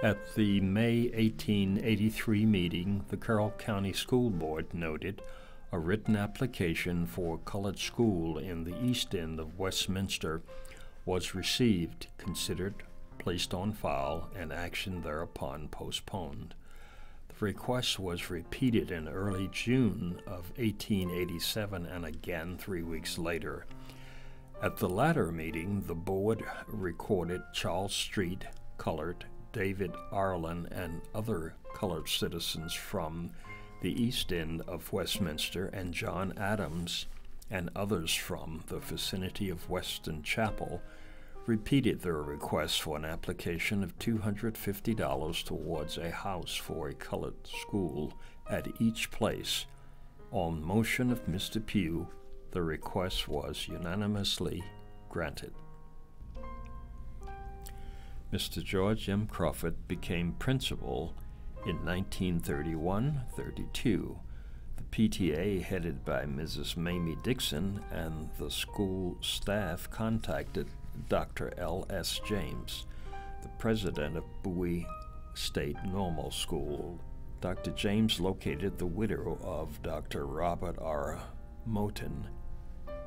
At the May 1883 meeting, the Carroll County School Board noted a written application for colored school in the east end of Westminster was received, considered, placed on file, and action thereupon postponed. The request was repeated in early June of 1887 and again three weeks later. At the latter meeting, the board recorded Charles Street, colored, David Arlen, and other colored citizens from the east end of Westminster, and John Adams and others from the vicinity of Weston Chapel repeated their request for an application of $250 towards a house for a colored school at each place. On motion of Mr. Pugh, the request was unanimously granted. Mr. George M. Crawford became principal in 1931-32. The PTA, headed by Mrs. Mamie Dixon, and the school staff contacted Dr. L. S. James, the president of Bowie State Normal School. Dr. James located the widow of Dr. Robert R. Moton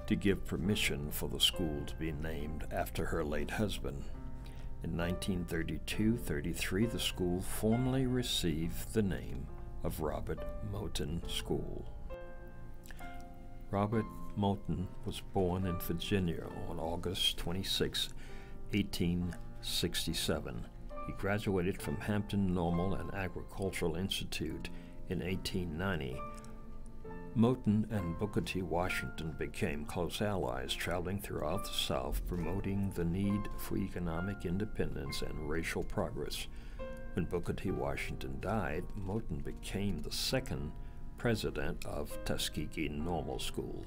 to give permission for the school to be named after her late husband. In 1932-33, the school formally received the name of Robert Moton School. Robert Moton was born in Virginia on August 26, 1867. He graduated from Hampton Normal and Agricultural Institute in 1890. Moton and Booker T. Washington became close allies, traveling throughout the South, promoting the need for economic independence and racial progress. When Booker T. Washington died, Moton became the second president of Tuskegee Normal School.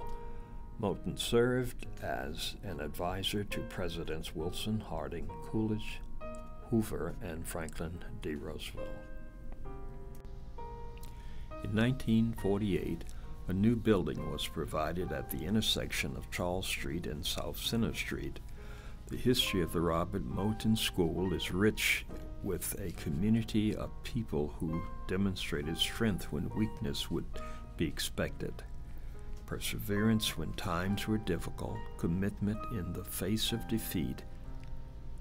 Moton served as an advisor to Presidents Wilson, Harding, Coolidge, Hoover, and Franklin D. Roosevelt. In 1948, a new building was provided at the intersection of Charles Street and South Center Street. The history of the Robert Moton School is rich with a community of people who demonstrated strength when weakness would be expected perseverance when times were difficult, commitment in the face of defeat,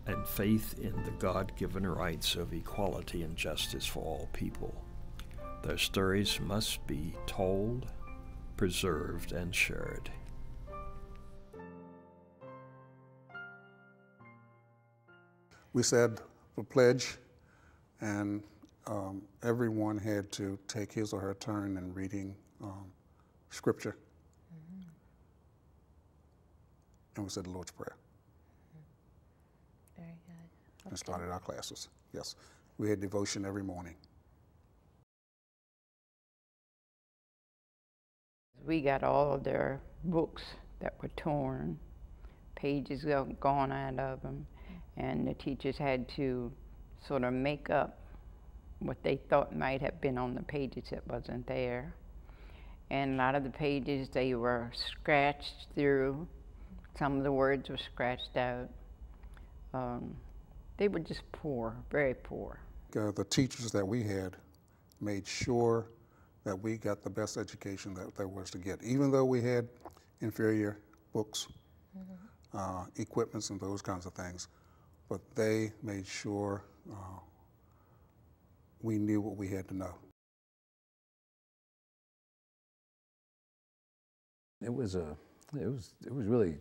and faith in the God given rights of equality and justice for all people. Their stories must be told, preserved, and shared. We said the pledge, and um, everyone had to take his or her turn in reading um, scripture and we said the Lord's Prayer. Very good. Okay. And started our classes. Yes. We had devotion every morning. We got all of their books that were torn, pages gone out of them, and the teachers had to sort of make up what they thought might have been on the pages that wasn't there. And a lot of the pages they were scratched through some of the words were scratched out. Um, they were just poor, very poor. Uh, the teachers that we had made sure that we got the best education that there was to get, even though we had inferior books, mm -hmm. uh, equipments, and those kinds of things. But they made sure uh, we knew what we had to know. It was a, it was, it was really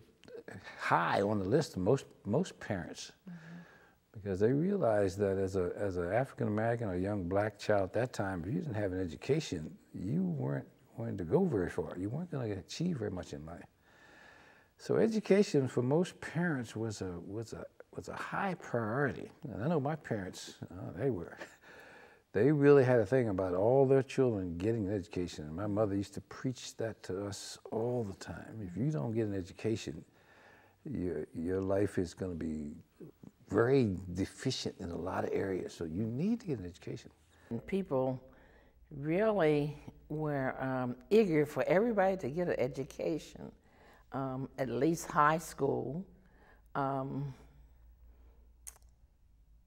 high on the list of most most parents mm -hmm. Because they realized that as a as an African American or young black child at that time, if you didn't have an education, you weren't going to go very far. You weren't going to achieve very much in life. So education for most parents was a was a was a high priority. And I know my parents, uh, they were. They really had a thing about all their children getting an education. And my mother used to preach that to us all the time. If you don't get an education, your, your life is going to be very deficient in a lot of areas. So you need to get an education. And people really were um, eager for everybody to get an education, um, at least high school. Um,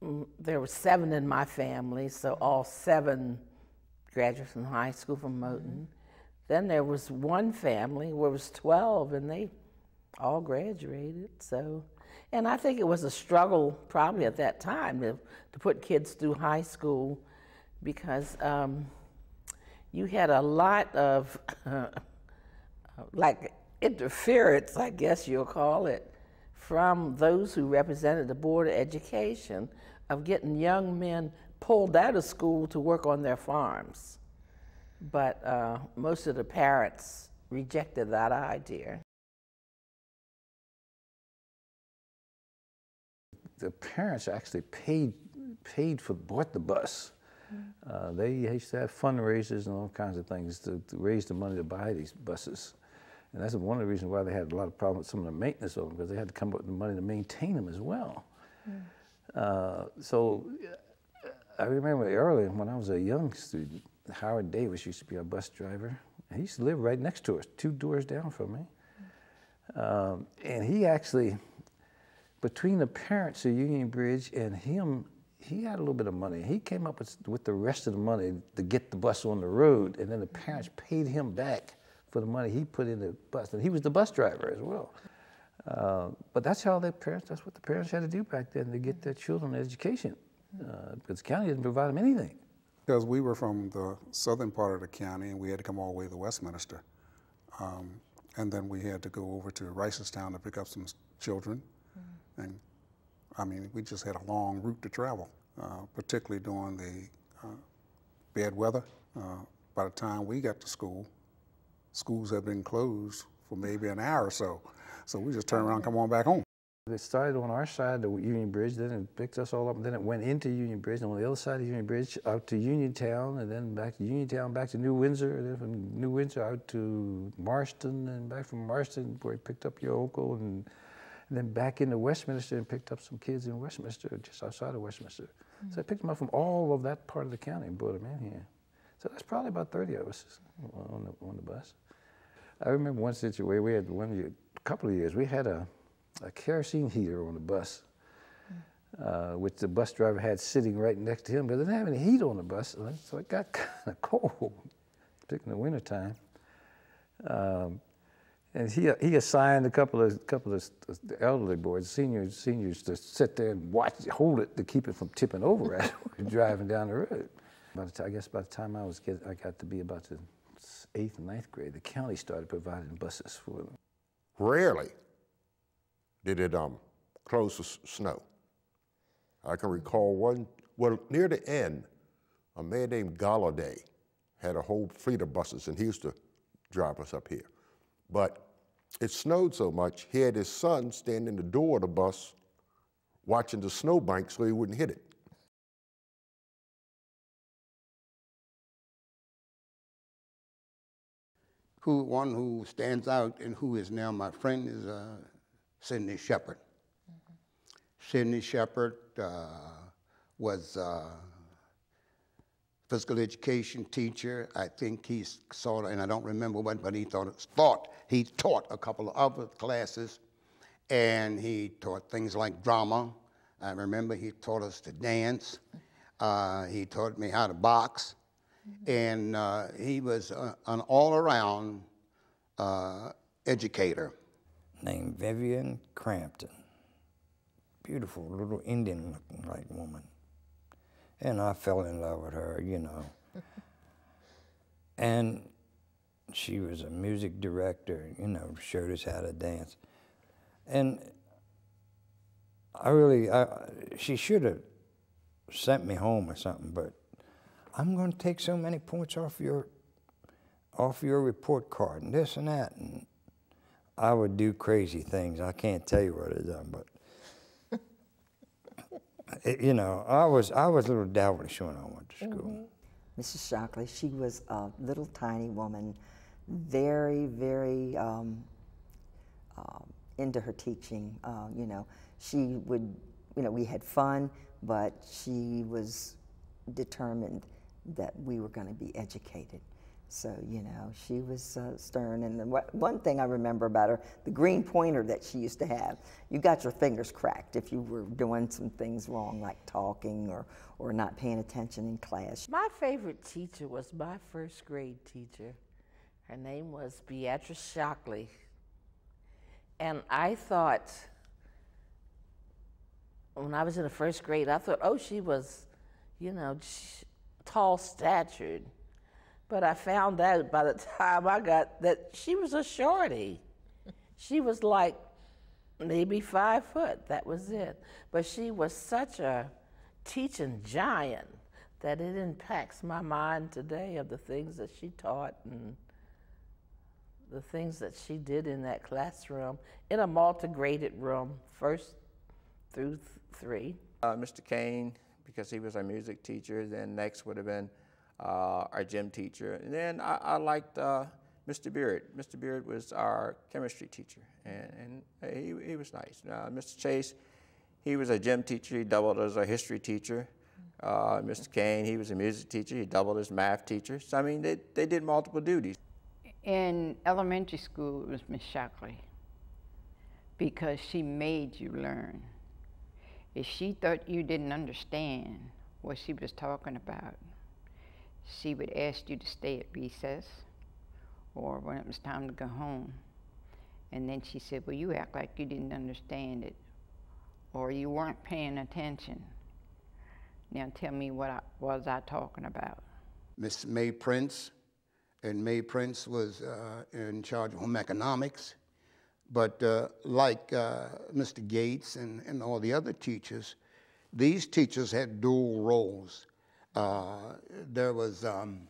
mm, there were seven in my family, so all seven graduates from high school from Moton. Then there was one family where it was 12 and they all graduated. So, and I think it was a struggle probably at that time to, to put kids through high school because um, you had a lot of uh, like interference, I guess you'll call it, from those who represented the Board of Education of getting young men pulled out of school to work on their farms. But uh, most of the parents rejected that idea. The parents actually paid paid for bought the bus. Uh, they used to have fundraisers and all kinds of things to, to, raise the money to buy these buses. And that's one of the reasons why they had a lot of problems with some of the maintenance of them, because they had to come up with the money to maintain them as well. Mm. Uh, so I remember early when I was a young student, Howard Davis used to be our bus driver. He used to live right next to us, two doors down from me. Um, and he actually, between the parents of Union Bridge and him, he had a little bit of money. He came up with, with the rest of the money to get the bus on the road, and then the parents paid him back for the money he put in the bus. And he was the bus driver as well. Uh, but that's how the parents, that's what the parents had to do back then to get their children an education. Uh, because the county didn't provide them anything. Because we were from the southern part of the county and we had to come all the way to Westminster. Um, and then we had to go over to Reisterstown to pick up some children. And I mean, we just had a long route to travel, uh, particularly during the uh, bad weather. Uh, by the time we got to school, schools had been closed for maybe an hour or so. So we just turned around and come on back home. It started on our side, the Union Bridge, then it picked us all up, and then it went into Union Bridge, and on the other side of Union Bridge, out to Uniontown, and then back to Uniontown, back to New Windsor, and then from New Windsor out to Marston, and back from Marston, where he picked up your uncle, and, and then back into Westminster and picked up some kids in Westminster, just outside of Westminster. Mm -hmm. So I picked them up from all of that part of the county and brought them in here. So that's probably about 30 of us on the, on the bus. I remember one situation, we had one year, a couple of years, we had a, a kerosene heater on the bus, uh, which the bus driver had sitting right next to him, but they didn't have any heat on the bus, so it got kind of cold, particularly in the wintertime. Um, and he, he assigned a couple of couple of elderly boys, seniors, seniors, to sit there and watch, hold it to keep it from tipping over as we were driving down the road. By the I guess by the time I was get, I got to be about the eighth and ninth grade, the county started providing buses for them. Rarely did it um, close the snow. I can recall one, well, near the end, a man named Galladay had a whole fleet of buses, and he used to drive us up here. But it snowed so much, he had his son stand in the door of the bus watching the snowbank so he wouldn't hit it. Who, one who stands out and who is now my friend is uh, Sidney Shepard. Mm-hmm. Sidney Shepard uh, was uh, physical education teacher. I think he's sort of, and I don't remember what, but he thought, thought he taught a couple of other classes, and he taught things like drama. I remember he taught us to dance. Uh, he taught me how to box, mm-hmm. and uh, he was uh, an all-around uh, educator named Vivian Crampton. Beautiful little Indian looking like woman. And I fell in love with her, you know. and she was a music director, you know, showed us how to dance. And I really, I, she should have sent me home or something, but I'm going to take so many points off your off your report card and this and that. And I would do crazy things. I can't tell you what I done, but you know, I was I was a little devilish when I went to school. Mm -hmm. Mrs. Shockley, she was a little tiny woman, very very um, uh, into her teaching. Uh, you know, she would, you know, we had fun, but she was determined that we were going to be educated. So, you know, she was uh, stern. And the, wha- one thing I remember about her, the green pointer that she used to have, you got your fingers cracked if you were doing some things wrong, like talking or, or not paying attention in class. My favorite teacher was my first grade teacher. Her name was Beatrice Shockley. And I thought, when I was in the first grade, I thought, oh, she was, you know, tall statured. But I found out by the time I got that she was a shorty. She was like maybe five foot, that was it. But she was such a teaching giant that it impacts my mind today of the things that she taught and the things that she did in that classroom in a multi-graded room, first through th- three. Uh, Mr. Kane, because he was our music teacher. Then next would have been our gym teacher. And then I, I liked uh, Mr. Beard. Mr. Beard was our chemistry teacher, and, and he, he was nice. Uh, Mr. Chase, he was a gym teacher. He doubled as a history teacher. Uh, Mr. Kane, he was a music teacher. He doubled as math teacher. So I mean, they, they did multiple duties. In elementary school, it was Miss Shockley because she made you learn. If she thought you didn't understand what she was talking about, she would ask you to stay at recess or when it was time to go home. And then she said, Well, you act like you didn't understand it or you weren't paying attention. Now tell me what I, was I talking about? Miss May Prince, and May Prince was uh, in charge of home economics. But uh, like uh, Mr. Gates and, and all the other teachers, these teachers had dual roles. Uh, there was um,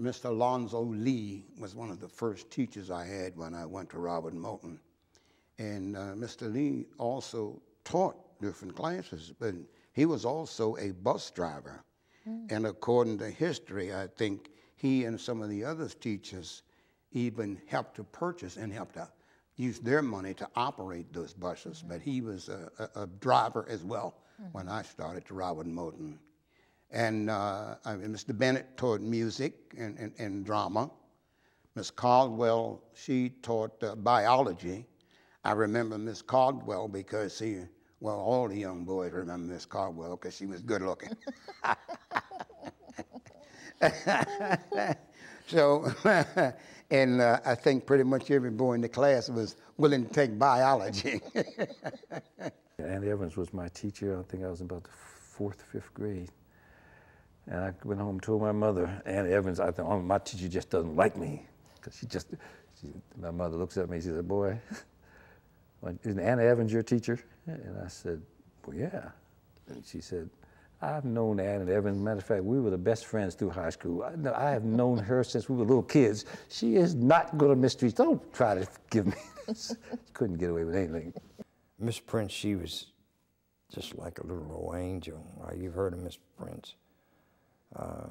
Mr. Alonzo Lee was one of the first teachers I had when I went to Robert Moton. And uh, Mr. Lee also taught different classes, but he was also a bus driver. And according to history, I think he and some of the other teachers even helped to purchase and helped to use their money to operate those buses. But he was a, a, a driver as well when I started to Robert Moton. And uh, I mean, Mr. Bennett taught music and, and, and drama. Miss Caldwell, she taught uh, biology. I remember Miss Caldwell because she, well, all the young boys remember Miss Caldwell because she was good looking. so, and uh, I think pretty much every boy in the class was willing to take biology. Ann Evans was my teacher. I think I was about the fourth, fifth grade. And I went home and told my mother, Ann Evans, I thought, oh, my teacher just doesn't like me. Because she just, she, my mother looks at me and she said, boy, isn't Anna Evans your teacher? And I said, well, yeah. And she said, I've known Anna Evans. Matter of fact, we were the best friends through high school. I, I have known her since we were little kids. She is not going to mistreat. Don't try to give me this. She couldn't get away with anything. Miss Prince, she was just like a little old angel. Uh, you've heard of Miss Prince. Uh,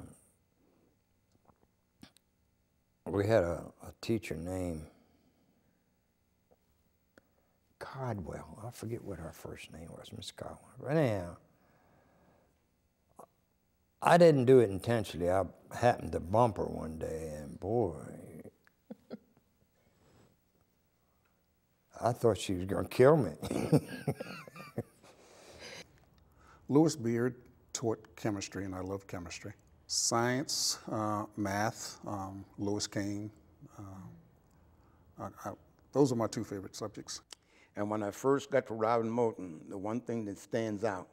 we had a, a teacher named Codwell. I forget what her first name was, Miss Codwell. But anyhow, I didn't do it intentionally. I happened to bump her one day, and boy, I thought she was going to kill me. Lewis Beard taught chemistry, and I love chemistry. Science, uh, math, um, Lewis Kane. Uh, I, I, those are my two favorite subjects. And when I first got to Robin Moton, the one thing that stands out,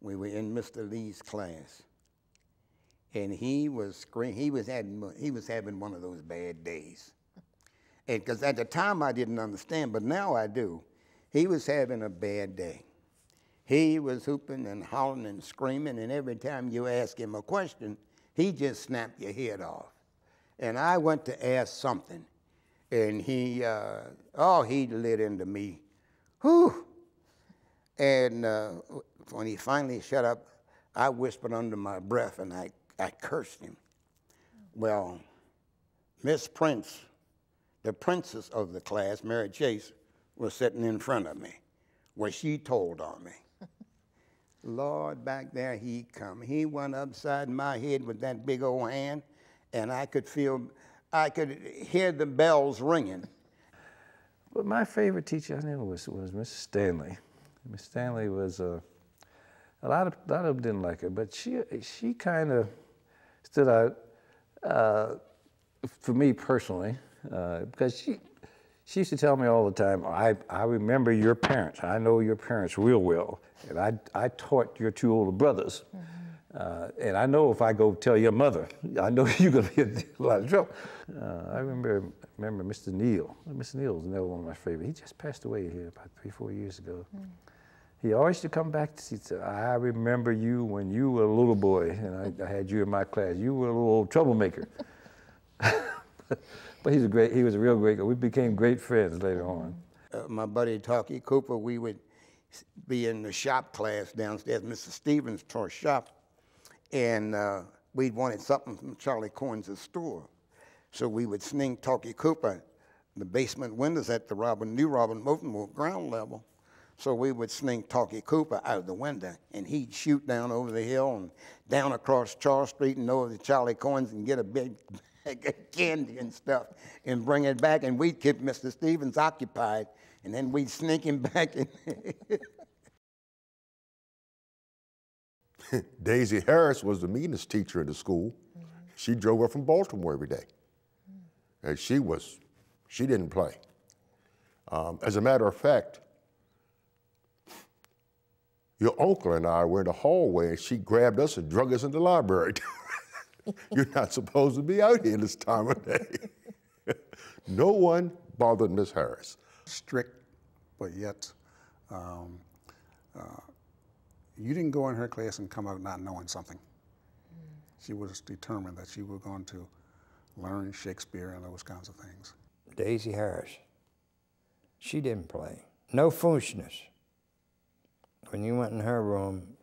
we were in Mr. Lee's class, and he was scream, he was having he was having one of those bad days, and because at the time I didn't understand, but now I do. He was having a bad day. He was hooping and hollering and screaming, and every time you ask him a question, he just snapped your head off. And I went to ask something, and he, uh, oh, he lit into me. Whew. And uh, when he finally shut up, I whispered under my breath and I, I cursed him. Well, Miss Prince, the princess of the class, Mary Chase, was sitting in front of me, where she told on me. Lord, back there he come. He went upside my head with that big old hand, and I could feel, I could hear the bells ringing. But my favorite teacher I knew was was Miss Stanley. Miss Stanley was uh, a lot of a lot of them didn't like her, but she she kind of stood out uh, for me personally uh, because she she used to tell me all the time, I, I remember your parents. I know your parents real well. And I, I taught your two older brothers. Mm -hmm. uh, and I know if I go tell your mother, I know you're going to get a lot of trouble. Uh, I remember, remember Mr. Neal. Mr. Neal was never one of my favorites. He just passed away here about three, four years ago. Mm. He always used to come back to see, I remember you when you were a little boy and I, I had you in my class. You were a little troublemaker. But he's a great, he was a real great guy. We became great friends later on. Uh, my buddy Talkie Cooper, we would be in the shop class downstairs. Mr. Stevens taught shop, and uh, we wanted something from Charlie Coins' store. So we would sneak Talkie Cooper, the basement windows at the Robin, new Robin Moton ground level. So we would sneak Talkie Cooper out of the window, and he'd shoot down over the hill and down across Charles Street and over to Charlie Coins and get a big candy and stuff and bring it back, and we'd keep Mr. Stevens occupied, and then we'd sneak him back in. Daisy Harris was the meanest teacher in the school. Mm-hmm. She drove her from Baltimore every day. Mm-hmm. And she was, she didn't play. Um, as a matter of fact, your uncle and I were in the hallway and she grabbed us and drug us in the library. You're not supposed to be out here this time of day. no one bothered Miss Harris. Strict, but yet um, uh, you didn't go in her class and come out not knowing something. Mm. She was determined that she was going to learn Shakespeare and those kinds of things. Daisy Harris, she didn't play. No foolishness. When you went in her room,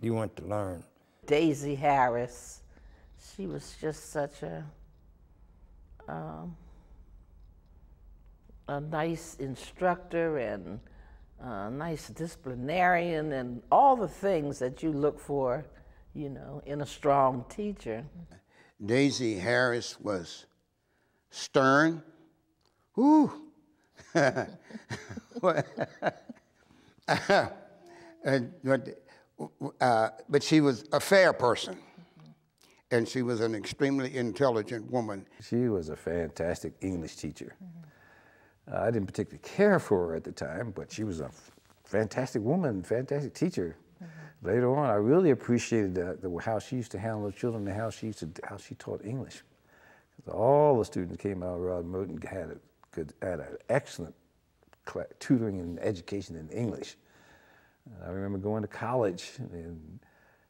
you went to learn. Daisy Harris she was just such a um, a nice instructor and a nice disciplinarian and all the things that you look for, you know, in a strong teacher. Daisy Harris was stern. But, uh, but she was a fair person and she was an extremely intelligent woman. She was a fantastic English teacher. Mm -hmm. uh, I didn't particularly care for her at the time, but she was a fantastic woman, fantastic teacher. Mm -hmm. Later on, I really appreciated the, the, how she used to handle the children and how she used to how she taught English. All the students came out of Rod Moton had a good, had an excellent tutoring and education in English. I remember going to college and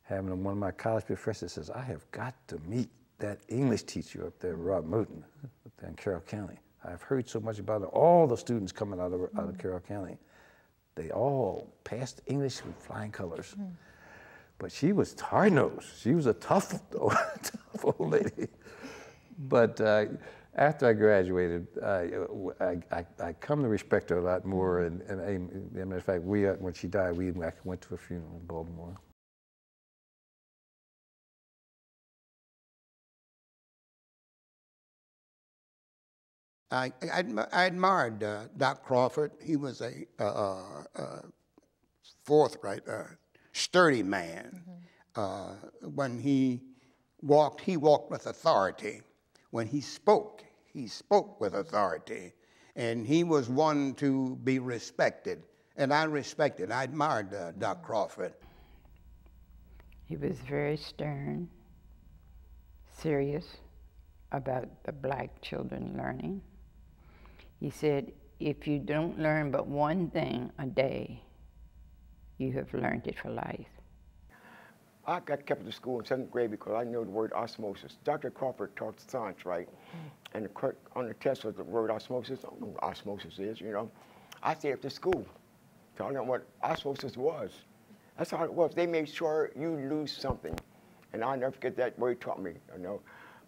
having one of my college professors says, I have got to meet that English teacher up there, Rob Moton, up there in Carroll County. I've heard so much about it. All the students coming out of, mm. out of Carroll County, they all passed English with flying colors. Mm. But she was hard-nosed. She was a tough, tough old lady. But uh, after I graduated, I, I, I, I, come to respect her a lot more. And, and, and as a matter of fact, we, uh, when she died, we went to a funeral in Baltimore. I, I, I admired uh, Doc Crawford. He was a, uh, uh, forthright, uh, sturdy man. Mm-hmm. when he walked, he walked with authority. When he spoke, he spoke with authority. And he was one to be respected. And I respected, I admired uh, Doc mm-hmm. Crawford. He was very stern, serious about the black children learning. He said, if you don't learn but one thing a day, you have learned it for life. I got kept to school in seventh grade because I know the word osmosis. Dr. Crawford taught science, right? Mm-hmm. And the, on the test was the word osmosis. I don't know what osmosis is, you know. I stayed up to school telling them what osmosis was. That's how it was. They made sure you lose something. And I'll never forget that word taught me, you know,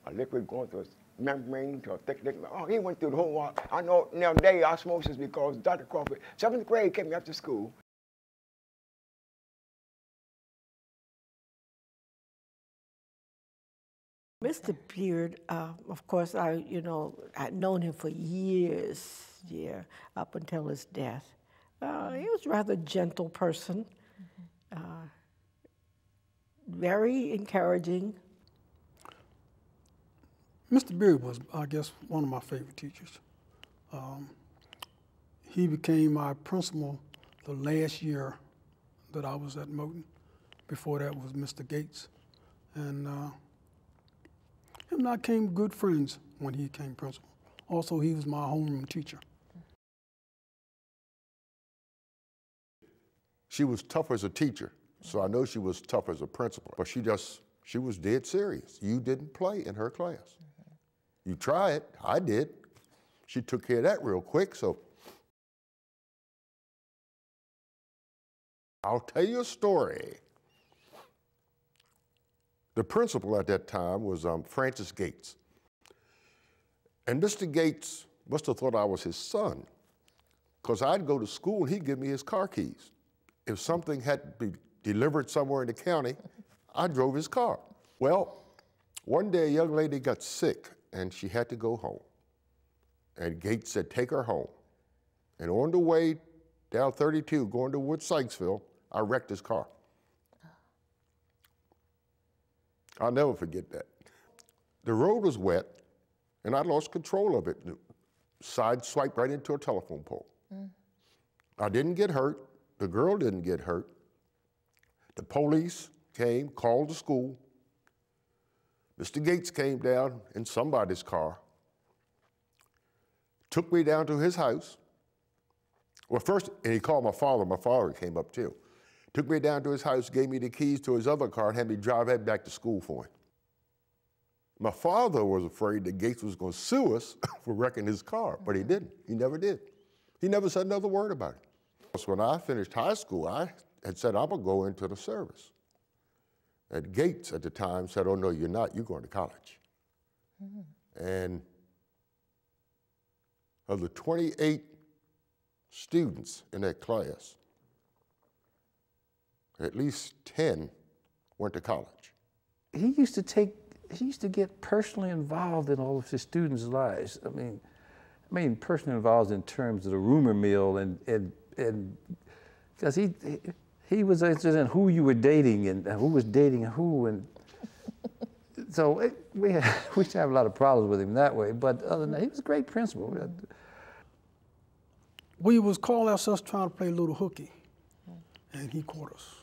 a liquid going through membrane to thick. Oh, he went through the whole lot. I know now day osmosis because Dr. Crawford, seventh grade came after school. Mr. Beard, uh, of course, I you know I'd known him for years, yeah, up until his death. Uh, he was a rather gentle person, mm -hmm. uh, very encouraging, Mr. Beard was, I guess, one of my favorite teachers. Um, he became my principal the last year that I was at Moton. Before that was Mr. Gates. And uh, him and I became good friends when he became principal. Also, he was my homeroom teacher. She was tough as a teacher, so I know she was tough as a principal, but she just, she was dead serious. You didn't play in her class. You try it, I did. She took care of that real quick, so I'll tell you a story. The principal at that time was um, Francis Gates. And Mr. Gates must have thought I was his son, because I'd go to school and he'd give me his car keys if something had to be delivered somewhere in the county, I drove his car. Well, one day a young lady got sick and she had to go home. And Gates said, take her home. And on the way down 32, going to Wood Sykesville, I wrecked his car. I'll never forget that. The road was wet, and I lost control of it. Side swiped right into a telephone pole. Mm. I didn't get hurt, the girl didn't get hurt. The police came, called the school. Mr. Gates came down in somebody's car, took me down to his house. Well, first, and he called my father. My father came up too. Took me down to his house, gave me the keys to his other car, and had me drive that back to school for him. My father was afraid that Gates was going to sue us for wrecking his car, but he didn't. He never did. He never said another word about it. So when I finished high school, I had said, I'm going to go into the service. And Gates at the time said, Oh, no, you're not. You're going to college. Mm-hmm. And of the 28 students in that class, at least 10 went to college. He used to take, he used to get personally involved in all of his students' lives. I mean, I mean, personally involved in terms of the rumor mill and, and and because he was interested in who you were dating and who was dating who and so it, we had, we used to have a lot of problems with him that way. But other than that, he was a great principal. We was call ourselves trying to play a little hooky, and he caught us.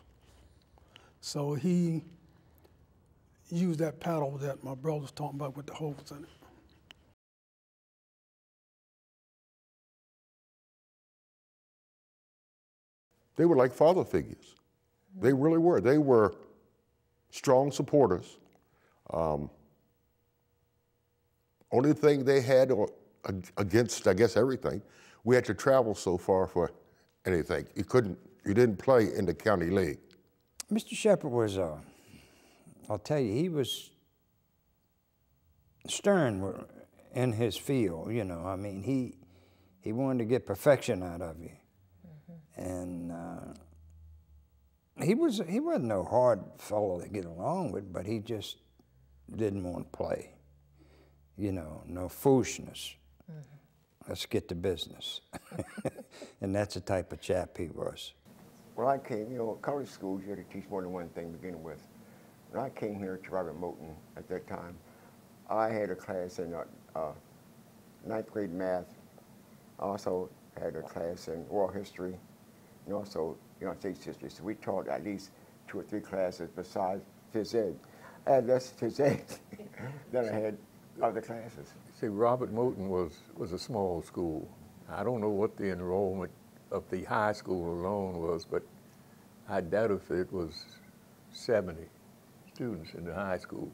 So he used that paddle that my brother was talking about with the holes in it. They were like father figures. They really were. They were strong supporters. Um, only thing they had against, I guess, everything, we had to travel so far for anything. You couldn't, you didn't play in the county league. Mr. Shepard was, uh, I'll tell you, he was stern in his field, you know. I mean, he, he wanted to get perfection out of you and uh, he was he wasn't no hard fellow to get along with, but he just didn't want to play. You know, no foolishness. Mm -hmm. Let's get to business. and that's the type of chap he was. When I came, you know, college schools, you had to teach more than one thing to begin with. When I came here to Robert Moton at that time, I had a class in uh, uh, ninth grade math. I also had a class in world history and also United States history. So we taught at least two or three classes besides phys ed. I had less phys ed than I had other classes. See, Robert Moton was, was a small school. I don't know what the enrollment of the high school alone was, but I doubt if it was 70 students in the high school.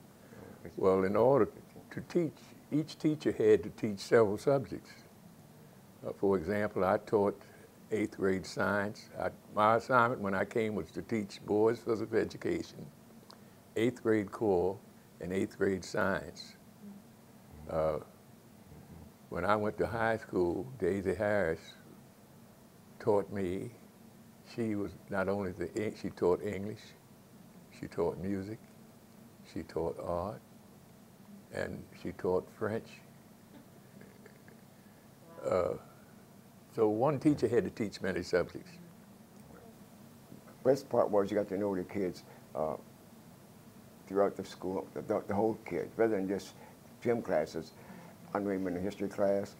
Well, in order to teach, each teacher had to teach several subjects. Uh, for example, I taught eighth grade science. I, my assignment when I came was to teach boys physical education, eighth grade core, and eighth grade science. Uh, when I went to high school, Daisy Harris taught me. She was not only the she taught English, she taught music, she taught art, and she taught French. Uh, so one teacher had to teach many subjects. Best part was you got to know the kids uh, throughout the school, the, the, whole kids, rather than just gym classes. I knew him in the history class,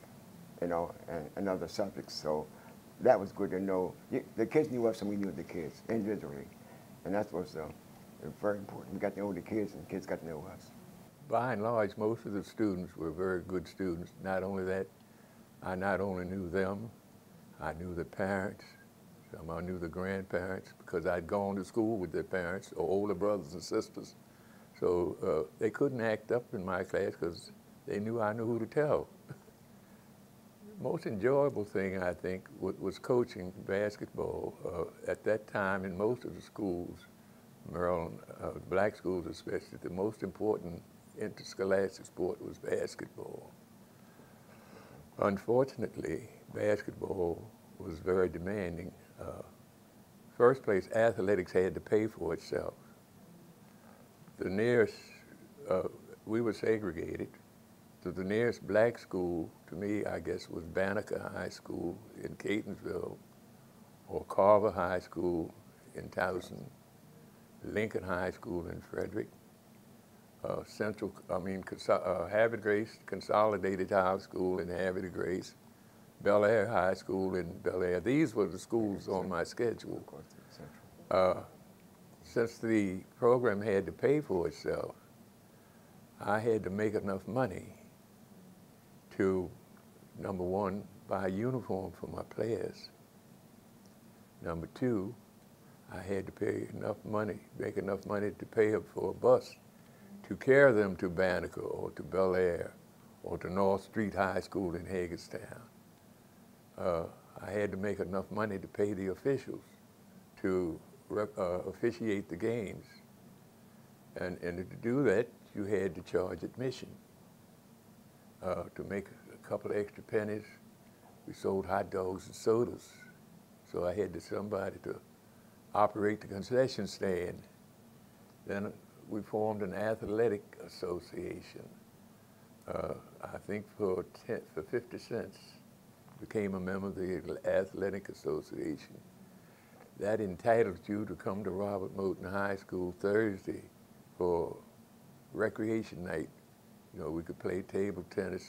you know, and, and other subjects. So that was good to know. The kids knew us and we knew the kids individually. And that was uh, very important. We got to know the kids and the kids got to know us. By and large, most of the students were very good students. Not only that, I not only knew them, I knew the parents, I knew the grandparents because I'd gone to school with their parents or older brothers and sisters. So uh, they couldn't act up in my class because they knew I knew who to tell. Most enjoyable thing, I think, was coaching basketball. Uh, at that time, in most of the schools, Maryland, uh, black schools especially, the most important interscholastic sport was basketball. Unfortunately, basketball was very demanding. Uh, first place, athletics had to pay for itself. The nearest, uh, we were segregated. So the nearest black school to me, I guess, was Banneker High School in Catonsville or Carver High School in Towson, Lincoln High School in Frederick, uh, Central, I mean, uh, Grace Consolidated High School in de Grace, Bel Air High School in Bel Air. These were the schools on my schedule. Uh, since the program had to pay for itself, I had to make enough money to, number one, buy a uniform for my players. Number two, I had to pay enough money, make enough money to pay for a bus to carry them to Banneker or to Bel Air or to North Street High School in Hagerstown uh, I had to make enough money to pay the officials to uh, officiate the games. And, and to do that, you had to charge admission. Uh, to make a couple of extra pennies, we sold hot dogs and sodas. So I had to somebody to operate the concession stand. Then we formed an athletic association. Uh, I think for, ten, for 50 cents became a member of the Athletic Association. That entitled you to come to Robert Moton High School Thursday for recreation night. You know, we could play table tennis.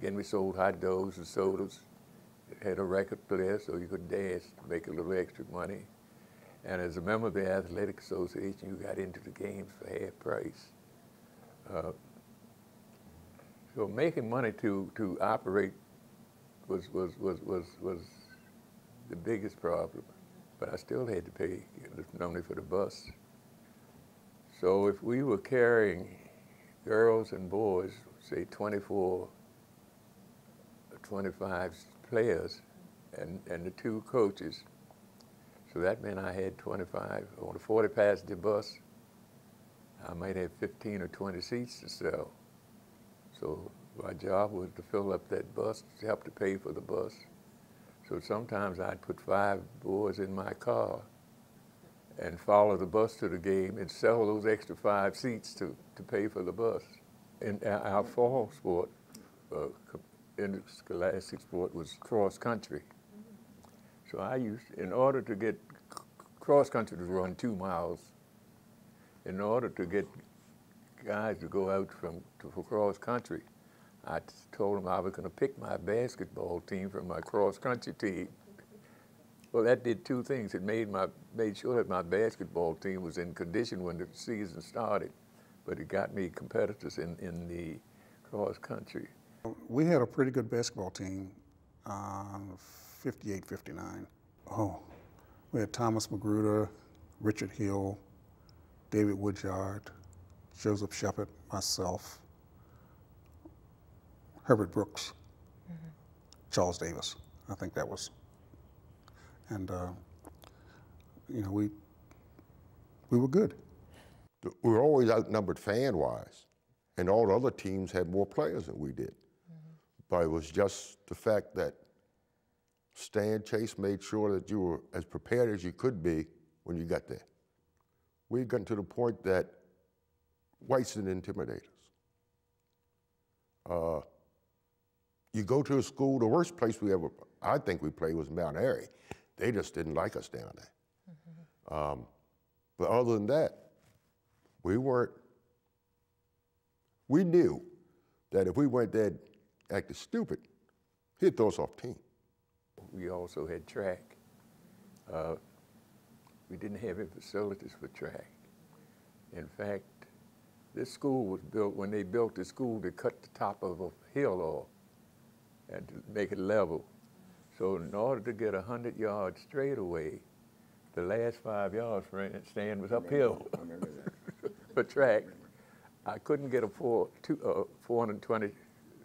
Again, we sold hot dogs and sodas. It had a record player so you could dance to make a little extra money. And as a member of the Athletic Association, you got into the games for half price. Uh, so making money to, to operate was, was, was, was, was the biggest problem. But I still had to pay only for the bus. So if we were carrying girls and boys, say 24, 25 players, and, and the two coaches, so that meant I had 25, on a 40 passenger bus, I might have 15 or 20 seats to sell. So my job was to fill up that bus, to help to pay for the bus. So sometimes I'd put five boys in my car and follow the bus to the game and sell those extra five seats to, to pay for the bus. And our fall sport, uh, interscholastic sport, was cross country. So I used, in order to get cross country to run two miles, in order to get guys to go out from to, for cross country, I told them I was going to pick my basketball team from my cross country team. Well, that did two things. It made my made sure that my basketball team was in condition when the season started, but it got me competitors in, in the cross country. We had a pretty good basketball team, uh, 58, 59. Oh, we had Thomas Magruder, Richard Hill, David Woodyard, Joseph Shepard, myself, Herbert Brooks, mm -hmm. Charles Davis. I think that was, and uh, you know we we were good. We were always outnumbered fan wise, and all the other teams had more players than we did. Mm -hmm. But it was just the fact that Stan Chase made sure that you were as prepared as you could be when you got there. We had gotten to the point that whites didn't intimidate us. Uh, you go to a school, the worst place we ever, I think we played was Mount Airy. They just didn't like us down there. Um, but other than that, we weren't, we knew that if we went there acting stupid, he'd throw us off team. We also had track. Uh, we didn't have any facilities for track. In fact, this school was built, when they built the school, they cut the top of a hill off and to make it level. So in order to get a 100 yard straightaway, the last five yards ran, stand was uphill for track. I couldn't get a four, two, uh, 420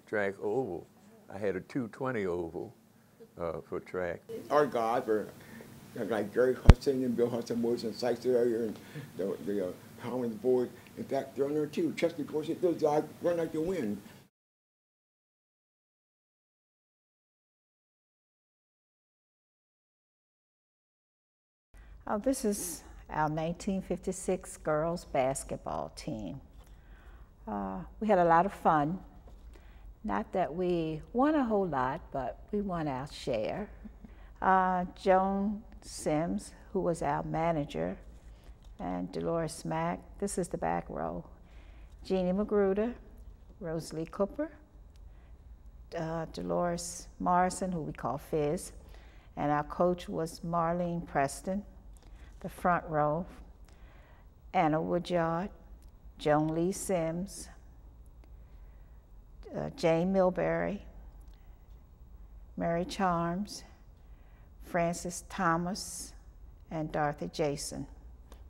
track oval. I had a 220 oval uh, for track. Our guys were like Gary Hudson and Bill Hudson was in Sykes area and the, the uh, Howland boys. In fact, they're on there too. Chesley boys, those guys run like the wind. Oh, this is our 1956 girls basketball team. Uh, we had a lot of fun. Not that we won a whole lot, but we won our share. Uh, Joan Sims, who was our manager, and Dolores Mack, this is the back row. Jeannie Magruder, Rosalie Cooper, uh, Dolores Morrison, who we call Fizz, and our coach was Marlene Preston the front row, Anna Woodyard, Joan Lee Sims, uh, Jane Milbury, Mary Charms, Frances Thomas, and Dorothy Jason.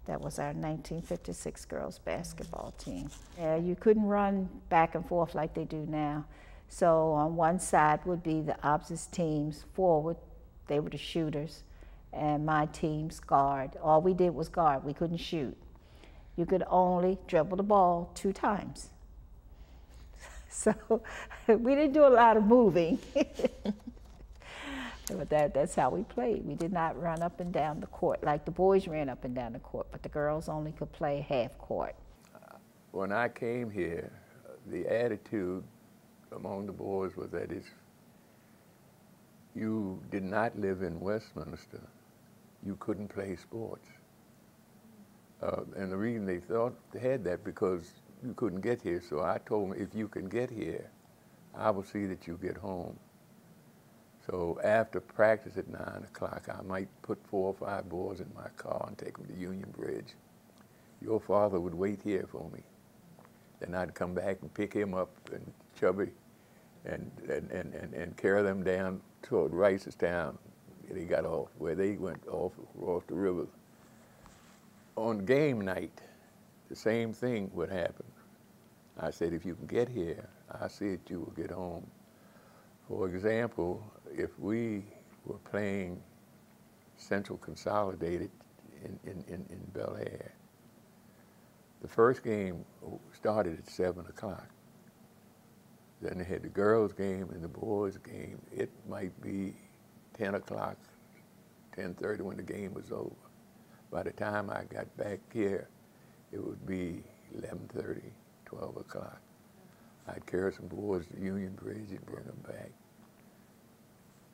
That was our 1956 girls basketball team. Yeah, you couldn't run back and forth like they do now. So on one side would be the opposite teams forward, they were the shooters and my team's guard. All we did was guard, we couldn't shoot. You could only dribble the ball two times. So we didn't do a lot of moving. but that, that's how we played. We did not run up and down the court like the boys ran up and down the court, but the girls only could play half court. When I came here, the attitude among the boys was that if you did not live in Westminster, you couldn't play sports. Uh, and the reason they thought they had that because you couldn't get here. So I told them, if you can get here, I will see that you get home. So after practice at nine o'clock, I might put four or five boys in my car and take them to Union Bridge. Your father would wait here for me. Then I'd come back and pick him up and Chubby and, and, and, and, and carry them down toward Ricestown they got off, where they went off across the river. On game night, the same thing would happen. I said, if you can get here, I see that you will get home. For example, if we were playing Central Consolidated in, in, in, in Bel Air, the first game started at 7 o'clock. Then they had the girls' game and the boys' game. It might be 10 o'clock, 10.30 when the game was over. By the time I got back here, it would be 11.30, 12 o'clock. I'd carry some boys to Union Bridge and bring them back.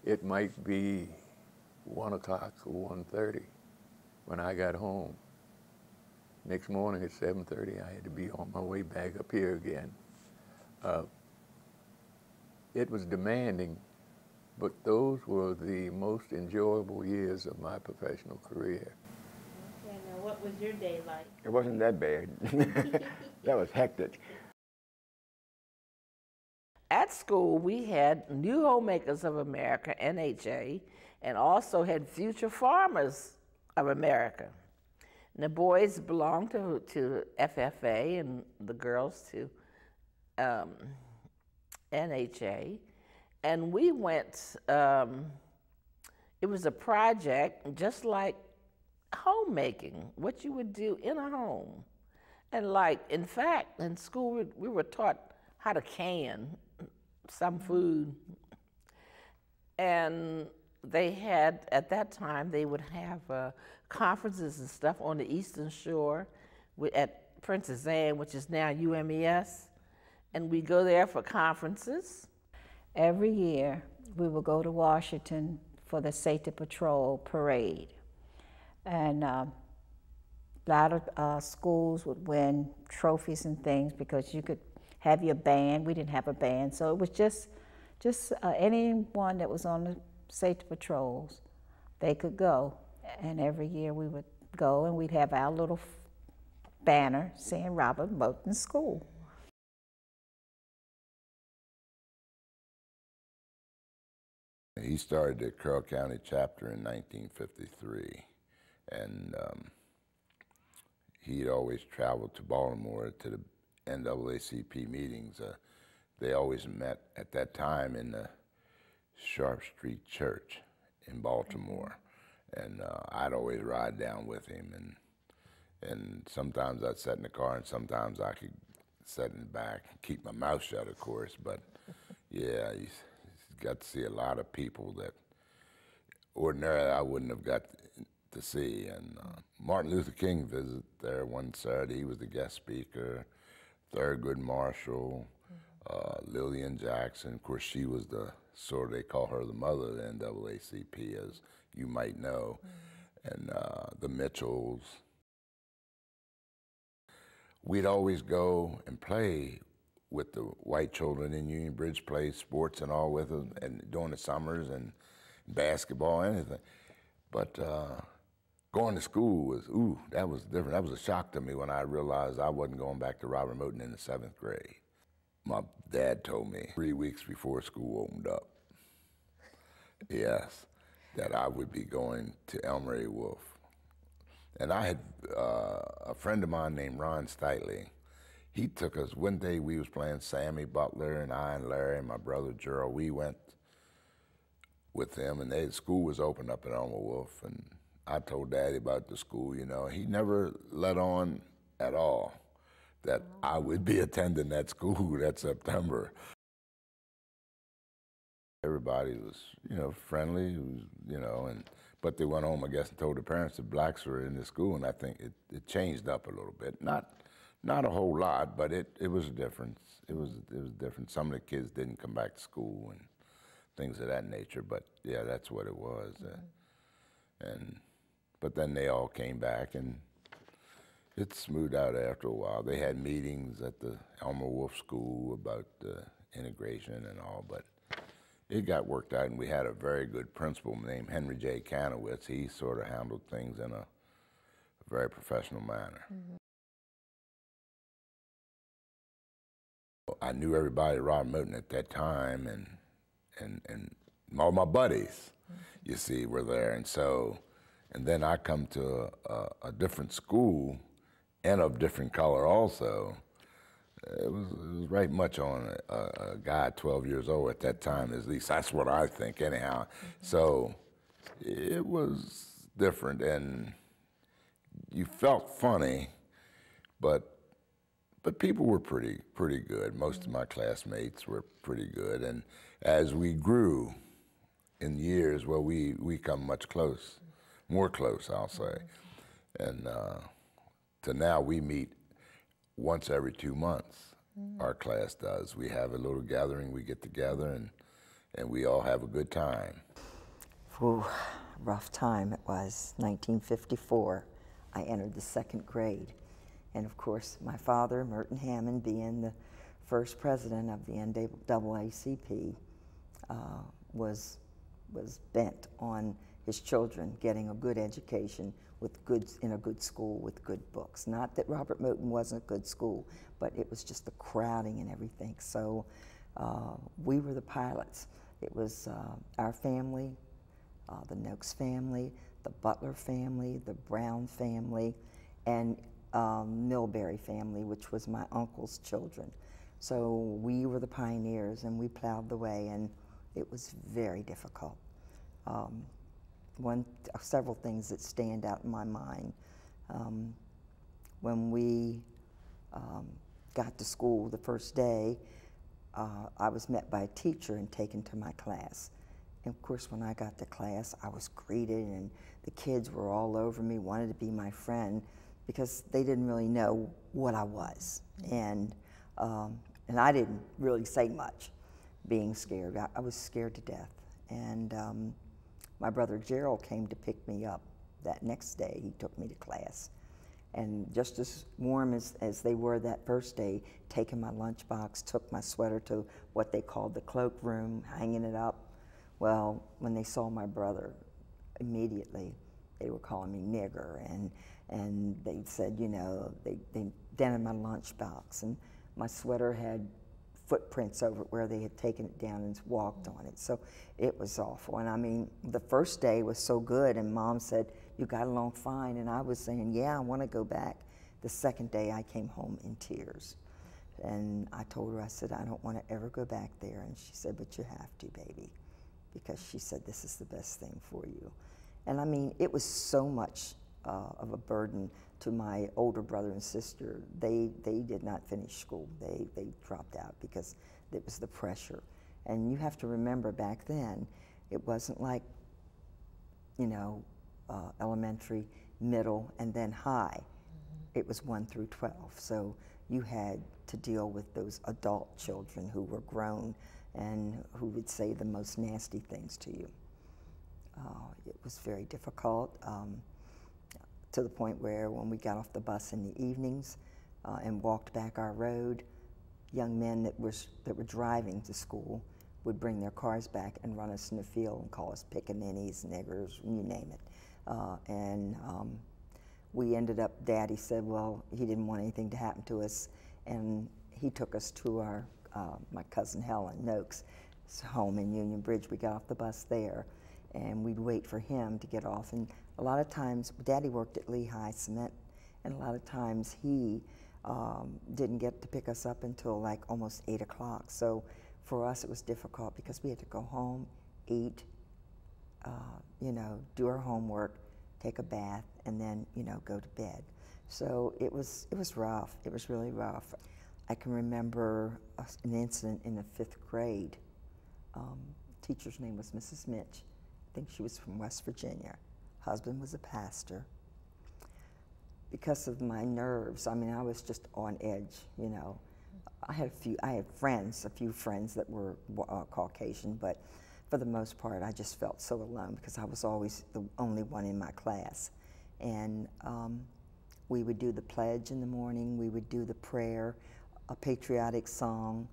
It might be 1 o'clock or 1.30 when I got home. Next morning at 7.30, I had to be on my way back up here again. Uh, it was demanding but those were the most enjoyable years of my professional career. Okay, now what was your day like? It wasn't that bad. that was hectic. At school, we had New Homemakers of America, NHA, and also had Future Farmers of America. And the boys belonged to, to FFA and the girls to um, NHA and we went, um, it was a project just like homemaking, what you would do in a home. And like, in fact, in school, we were taught how to can some food. And they had, at that time, they would have uh, conferences and stuff on the Eastern Shore at Princess Anne, which is now UMES. And we go there for conferences. Every year, we would go to Washington for the Safety Patrol Parade. And uh, a lot of uh, schools would win trophies and things because you could have your band. We didn't have a band, so it was just, just uh, anyone that was on the safety patrols, they could go. And every year we would go and we'd have our little banner saying Robert Moton School. He started the Carroll County chapter in 1953, and um, he'd always traveled to Baltimore to the NAACP meetings. Uh, they always met at that time in the Sharp Street Church in Baltimore, and uh, I'd always ride down with him, and and sometimes I'd sit in the car, and sometimes I could sit in the back and keep my mouth shut, of course. But yeah, got to see a lot of people that ordinarily I wouldn't have got to see. And uh, Martin Luther King visited there one Saturday. He was the guest speaker. Thurgood Marshall, uh, Lillian Jackson. Of course, she was the sort of they call her the mother of the NAACP, as you might know, and uh, the Mitchells. We'd always go and play with the white children in Union Bridge, play sports and all with them, and during the summers and basketball, anything. But uh, going to school was, ooh, that was different. That was a shock to me when I realized I wasn't going back to Robert Moton in the seventh grade. My dad told me three weeks before school opened up, yes, that I would be going to Elmer A. Wolf. And I had uh, a friend of mine named Ron Stitley. He took us one day. We was playing Sammy Butler and I and Larry and my brother Gerald. We went with them, and they, school was open up at Elmer Wolf, and I told Daddy about the school. You know, he never let on at all that oh. I would be attending that school that September. Everybody was, you know, friendly, was, you know, and but they went home, I guess, and told the parents that blacks were in the school, and I think it, it changed up a little bit. Not not a whole lot, but it, it was a difference. It was it was different. Some of the kids didn't come back to school and things of that nature, but yeah, that's what it was. Uh, and but then they all came back, and it smoothed out after a while. They had meetings at the Elmer Wolf School about uh, integration and all, but it got worked out, and we had a very good principal named Henry J. Kanowitz. He sort of handled things in a, a very professional manner. I knew everybody at Rob Moton at that time, and and and all my buddies, you see, were there, and so, and then I come to a, a, different school, and of different color also. It was, it was right much on a, a guy 12 years old at that time, at least that's what I think, anyhow. So it was different, and you felt funny, but but people were pretty pretty good. Most of my classmates were pretty good, and as we grew in years, well, we we come much close, more close, I'll say, and uh, to now we meet once every two months. Our class does. We have a little gathering. We get together and and we all have a good time. Ooh, rough time it was. 1954, I entered the second grade. And of course, my father, Merton Hammond, being the first president of the NAACP, uh, was, was bent on his children getting a good education with good, in a good school with good books. Not that Robert Moton wasn't a good school, but it was just the crowding and everything. So uh, we were the pilots. It was uh, our family, uh, the Noakes family, the Butler family, the Brown family, and um, family, which was my uncle's children. So we were the pioneers and we plowed the way, and it was very difficult. Um, one, several things that stand out in my mind. Um, when we um, got to school the first day, uh, I was met by a teacher and taken to my class. And of course, when I got to class, I was greeted, and the kids were all over me, wanted to be my friend because they didn't really know what I was. And, um, and I didn't really say much, being scared. I, I was scared to death. And um, my brother Gerald came to pick me up that next day. He took me to class. And just as warm as, as they were that first day, taking my lunchbox, took my sweater to what they called the cloak room, hanging it up. Well, when they saw my brother, immediately they were calling me nigger and and they said, you know, they, they dented my lunchbox and my sweater had footprints over it where they had taken it down and walked on it. So it was awful. And I mean, the first day was so good and mom said, you got along fine. And I was saying, yeah, I want to go back. The second day I came home in tears. And I told her, I said, I don't want to ever go back there. And she said, but you have to, baby, because she said, this is the best thing for you. And I mean, it was so much uh, of a burden to my older brother and sister. They, they did not finish school. They, they dropped out because it was the pressure. And you have to remember back then, it wasn't like, you know, uh, elementary, middle, and then high. Mm-hmm. It was 1 through 12. So you had to deal with those adult children who were grown and who would say the most nasty things to you. Uh, it was very difficult. Um, to the point where when we got off the bus in the evenings uh, and walked back our road, young men that were, that were driving to school would bring their cars back and run us in the field and call us pickaninnies, niggers, you name it. Uh, and um, we ended up, Daddy said, well, he didn't want anything to happen to us, and he took us to our, uh, my cousin Helen Noakes' home in Union Bridge. We got off the bus there, and we'd wait for him to get off. And a lot of times, Daddy worked at Lehigh Cement, and a lot of times he um, didn't get to pick us up until like almost 8 o'clock. So for us, it was difficult because we had to go home, eat, uh, you know, do our homework, take a bath, and then, you know, go to bed. So it was, it was rough. It was really rough. I can remember an incident in the fifth grade. Um, teacher's name was Mrs. Mitch. I think she was from West Virginia. Husband was a pastor. Because of my nerves, I mean, I was just on edge, you know. I had a few, I had friends, a few friends that were uh, Caucasian, but for the most part, I just felt so alone because I was always the only one in my class. And um, we would do the pledge in the morning, we would do the prayer, a patriotic song,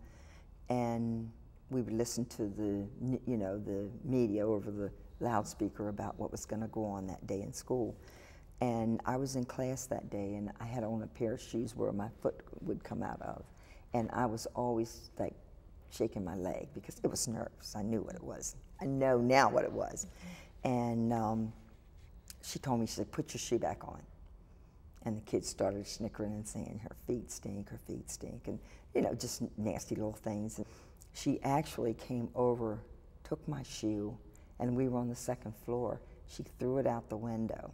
and we would listen to the, you know, the media over the loudspeaker about what was going to go on that day in school. And I was in class that day, and I had on a pair of shoes where my foot would come out of. And I was always like shaking my leg because it was nerves. I knew what it was. I know now what it was. And um, she told me, she said, put your shoe back on. And the kids started snickering and saying, her feet stink, her feet stink, and, you know, just nasty little things. And she actually came over, took my shoe, and we were on the second floor. She threw it out the window,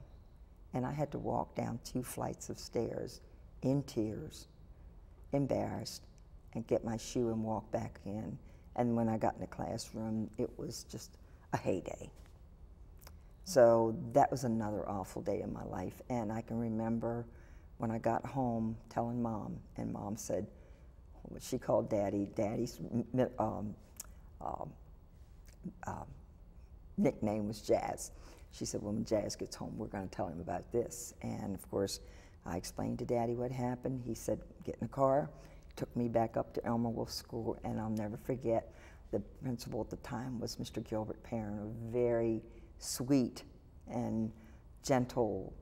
and I had to walk down two flights of stairs in tears, embarrassed, and get my shoe and walk back in. And when I got in the classroom, it was just a heyday. So that was another awful day in my life. And I can remember when I got home telling mom, and mom said, what she called daddy, daddy's um, um, um, nickname was Jazz. She said, well, when Jazz gets home, we're going to tell him about this. And of course, I explained to Daddy what happened. He said, get in the car, took me back up to Elmer Wolf School, and I'll never forget the principal at the time was Mr. Gilbert Perrin, a very sweet and gentle,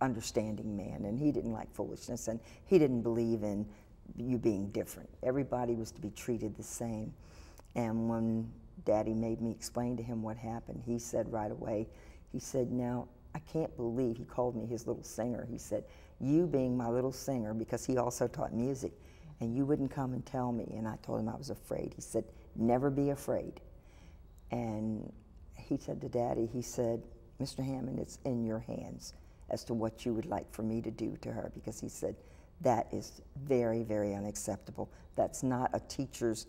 understanding man. And he didn't like foolishness, and he didn't believe in you being different. Everybody was to be treated the same. And when Daddy made me explain to him what happened. He said right away, he said, Now, I can't believe he called me his little singer. He said, You being my little singer, because he also taught music, and you wouldn't come and tell me. And I told him I was afraid. He said, Never be afraid. And he said to Daddy, he said, Mr. Hammond, it's in your hands as to what you would like for me to do to her, because he said, That is very, very unacceptable. That's not a teacher's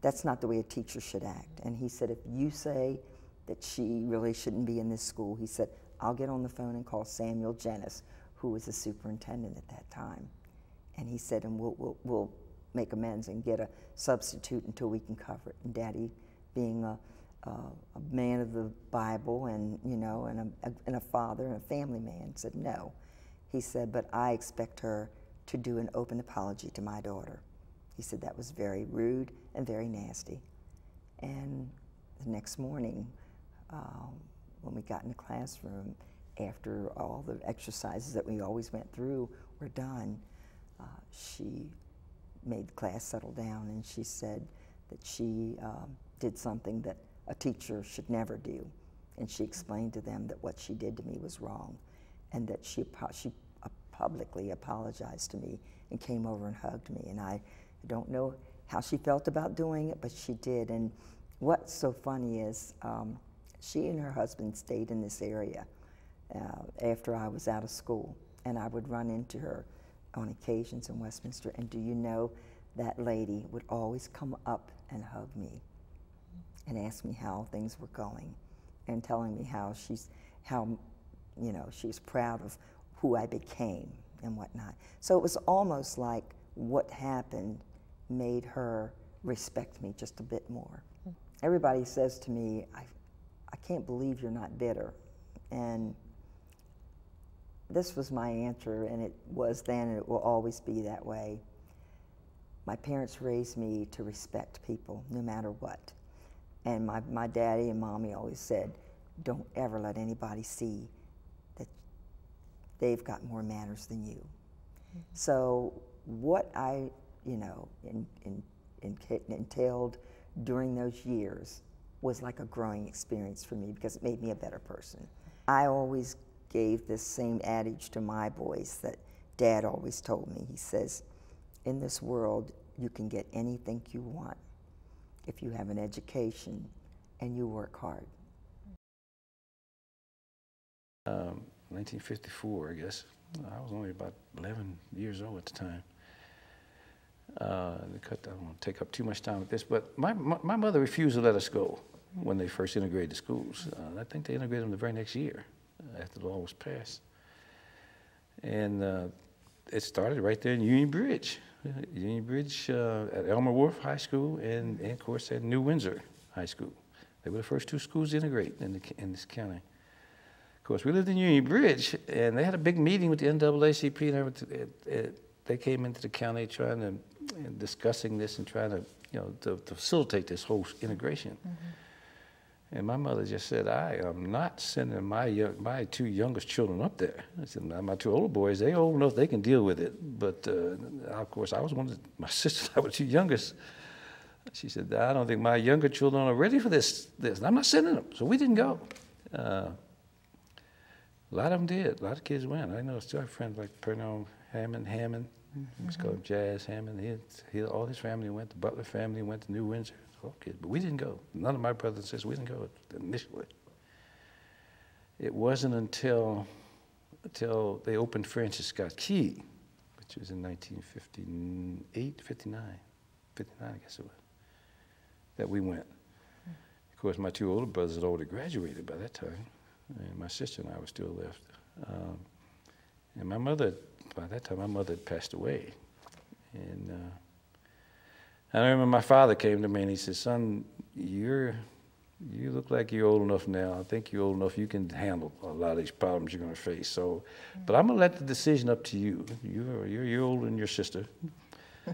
that's not the way a teacher should act. And he said, if you say that she really shouldn't be in this school, he said, I'll get on the phone and call Samuel Jenness, who was the superintendent at that time. And he said, and we'll, we'll, we'll make amends and get a substitute until we can cover it. And Daddy, being a, a, a man of the Bible and you know, and a, and a father and a family man, said no. He said, but I expect her to do an open apology to my daughter. He said that was very rude and very nasty. And the next morning, um, when we got in the classroom, after all the exercises that we always went through were done, uh, she made the class settle down and she said that she um, did something that a teacher should never do. And she explained to them that what she did to me was wrong and that she, she publicly apologized to me and came over and hugged me. And I don't know how she felt about doing it, but she did. And what's so funny is um, she and her husband stayed in this area uh, after I was out of school, and I would run into her on occasions in Westminster. And do you know that lady would always come up and hug me and ask me how things were going and telling me how she's how you know she's proud of who I became and whatnot. So it was almost like what happened made her respect me just a bit more. Mm. Everybody says to me, I, I can't believe you're not bitter. And this was my answer, and it was then, and it will always be that way. My parents raised me to respect people no matter what. And my, my daddy and mommy always said, don't ever let anybody see that they've got more manners than you. Mm -hmm. So, what I, you know, in, in, in, entailed during those years was like a growing experience for me because it made me a better person. I always gave this same adage to my boys that dad always told me. He says, in this world, you can get anything you want if you have an education and you work hard. Um, 1954, I guess. I was only about 11 years old at the time. Uh, I don't want to take up too much time with this, but my, my, my, mother refused to let us go when they first integrated the schools. Uh, I think they integrated them the very next year after the law was passed. And uh, it started right there in Union Bridge. Union Bridge uh, at Elmer Wolf High School and, and, of course, at New Windsor High School. They were the first two schools to integrate in, the, in this county. Of course, we lived in Union Bridge, and they had a big meeting with the NAACP, and they came into the county trying to, discussing this and trying to, you know, to, to facilitate this whole integration. Mm -hmm. And my mother just said, I am not sending my, young, my two youngest children up there. I said, my two older boys, they old enough, they can deal with it. But uh, of course, I was one of the, my sisters, I was the youngest. She said, I don't think my younger children are ready for this. this. I'm not sending them. So we didn't go. Uh, a lot of them did. A lot of kids went. I know still have friends like Pernell Hammond, Hammond. Mm -hmm. He's called Jazz Hammond. He, he, all his family went. The Butler family went to New Windsor. Okay, but we didn't go. None of my brothers and sisters, we didn't go initially. It wasn't until, until they opened Francis Scott Key, which was in 1958, 59, 59, I guess it was, that we went. Of course, my two older brothers had already graduated by that time, and my sister and I were still left. Um, and my mother, by that time, my mother had passed away. And uh, I remember my father came to me and he said, son, you're, you look like you're old enough now. I think you're old enough you can handle a lot of these problems you're going to face. So, but I'm going to let the decision up to you. You're, you're, you're older than your sister. uh,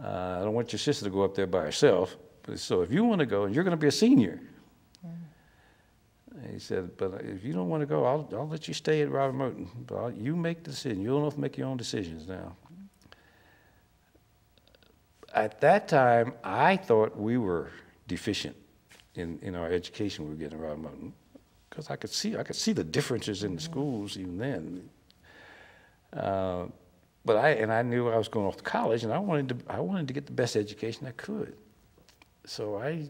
I don't want your sister to go up there by herself. But so if you want to go, and you're going to be a senior. He said, but if you don't want to go, I'll, I'll let you stay at Robert Moton. But I'll, you make the decision. You don't have to make your own decisions now at that time, I thought we were deficient in, in our education we were getting at Robert Moton because I could see I could see the differences in the mm-hmm. schools even then. Uh, but I and I knew I was going off to college, and I wanted to I wanted to get the best education I could. So I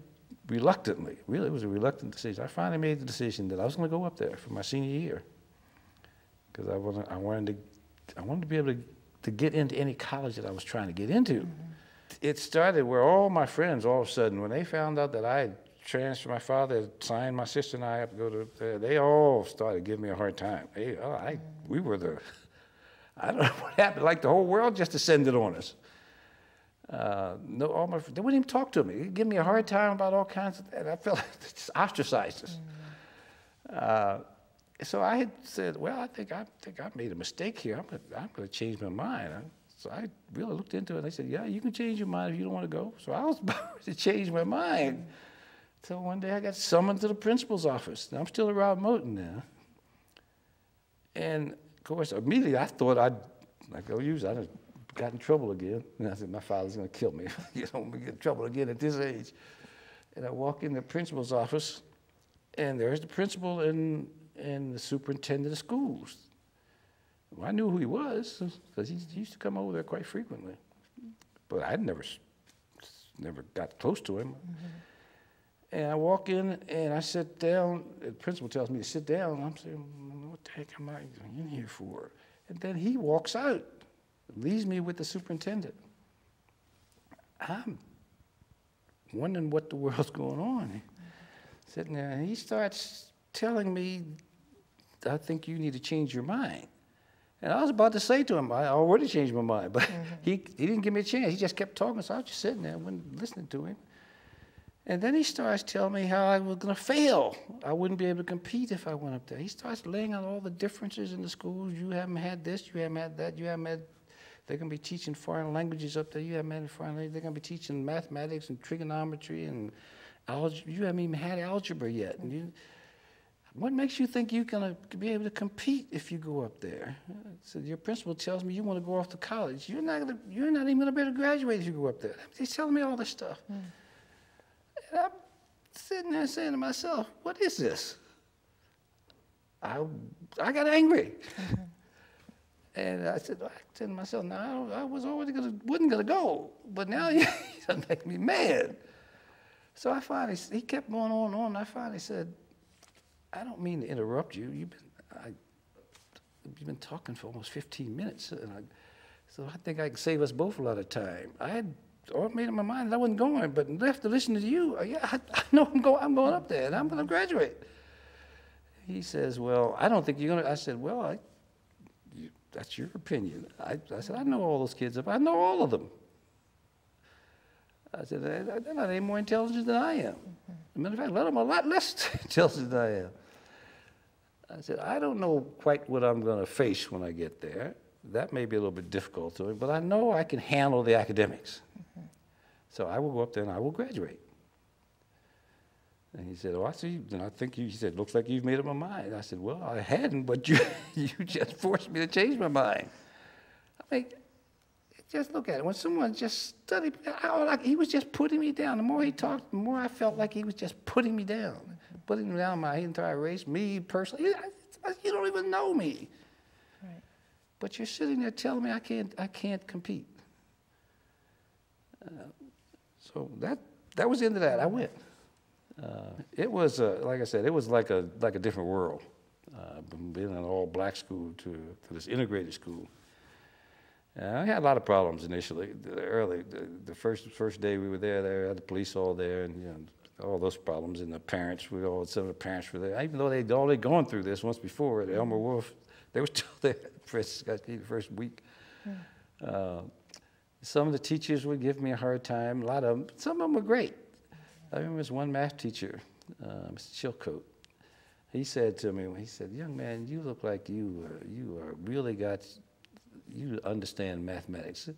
reluctantly, really, it was a reluctant decision. I finally made the decision that I was going to go up there for my senior year because I wanted I wanted to I wanted to be able to to get into any college that I was trying to get into. Mm -hmm it started where all my friends, all of a sudden, when they found out that I had transferred, my father had signed my sister and I up to go to, uh, they all started giving me a hard time. They, oh, I, we were the, I don't know what happened, like the whole world just descended on us. Uh, no, all my, they wouldn't even talk to me. They'd give me a hard time about all kinds of, and I felt like just ostracized. Uh, so I had said, well, I think I think I made a mistake here. I'm gonna, I'm going to change my mind. So I really looked into it. and They said, yeah, you can change your mind if you don't want to go. So I was about to change my mind. So one day I got summoned to the principal's office. Now, I'm still around Moton now. And of course, immediately I thought I'd, like, oh, use, I'd got in trouble again. And I said, my father's going to kill me. you don't get in trouble again at this age. And I walk in the principal's office, and there's the principal and, and the superintendent of schools. Well, I knew who he was because he, he used to come over there quite frequently. But I'd never, never got close to him. Mm-hmm. And I walk in and I sit down. The principal tells me to sit down. I'm saying, what the heck am I in here for? And then he walks out, leaves me with the superintendent. I'm wondering what the world's going on. Sitting there, and he starts telling me, I think you need to change your mind. And I was about to say to him, I already changed my mind, but mm-hmm. he, he didn't give me a chance. He just kept talking, so I was just sitting there, wasn't listening to him. And then he starts telling me how I was going to fail. I wouldn't be able to compete if I went up there. He starts laying out all the differences in the schools. You haven't had this, you haven't had that, you haven't had. They're going to be teaching foreign languages up there. You haven't had foreign languages. They're going to be teaching mathematics and trigonometry and algebra. You haven't even had algebra yet. And you, what makes you think you're going to be able to compete if you go up there? So your principal tells me you want to go off to college. You're not, gonna, you're not even going to be able to graduate if you go up there. He's telling me all this stuff. Mm. And I'm sitting there saying to myself, what is this? I, I got angry. and I said, I said to myself, now I was already gonna, wasn't gonna go, but now you're making me mad. So I finally, he kept going on and on, and I finally said, I don't mean to interrupt you. You've been, I, you've been talking for almost 15 minutes, and I, so I think I can save us both a lot of time. I had all made up my mind that I wasn't going, but after listening to you, uh, yeah, I, I know I'm going. I'm going up there, and I'm going to graduate. He says, "Well, I don't think you're going to." I said, "Well, I, you, that's your opinion." I, I said, "I know all those kids. I know all of them." I said, "They're not any more intelligent than I am. As a matter of fact, a lot them a lot less intelligent than I am." I said, I don't know quite what I'm going to face when I get there. That may be a little bit difficult to me, but I know I can handle the academics. So I will go up there and I will graduate. And he said, Oh, I see. Then I think you, he said, Looks like you've made up my mind. I said, Well, I hadn't, but you, you just forced me to change my mind. I mean, just look at it. When someone just studied, I, like, he was just putting me down. The more he talked, the more I felt like he was just putting me down, putting me down my entire race, me personally. I, you don't even know me. Right. But you're sitting there telling me I can't, I can't compete. Uh, so that, that was the end of that. I went. Uh, it was, uh, like I said, it was like a, like a different world. Uh, being an all black school to, to this integrated school. Uh, I had a lot of problems initially, early. The, the, first first day we were there, there had the police all there, and you know, all those problems. And the parents, we all some of the parents were there, even though they'd already gone through this once before. At Elmer Wolf, they were still there for the first week. Uh, some of the teachers would give me a hard time. A lot of them, some of them were great. I remember this one math teacher, uh, Mr. Chilcote. He said to me, he said, "Young man, you look like you uh, you are really got you understand mathematics."